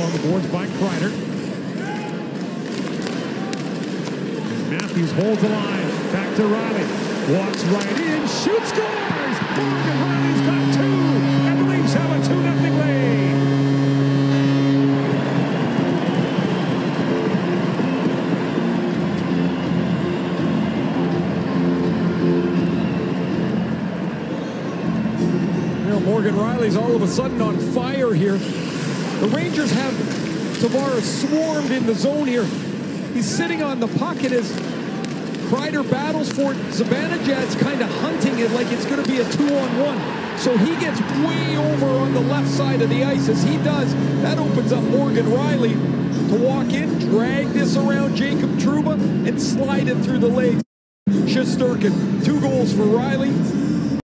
on the boards by Kreider. Matthews holds the line. Back to Rielly. Walks right in. Shoots, scores! Morgan Rielly's got two. And the Leafs have a 2 nothing lead. Morgan Rielly's all of a sudden on fire here. The Rangers have Tavares swarmed in the zone here. He's sitting on the pocket as Kreider battles for it. Zibanejad's kind of hunting it like it's going to be a two-on-one. So he gets way over on the left side of the ice. As he does, that opens up Morgan Rielly to walk in, drag this around Jacob Trouba, and slide it through the legs. Shesterkin, two goals for Rielly.